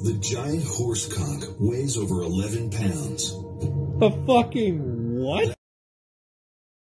The giant horse cock weighs over 11 pounds. The fucking what?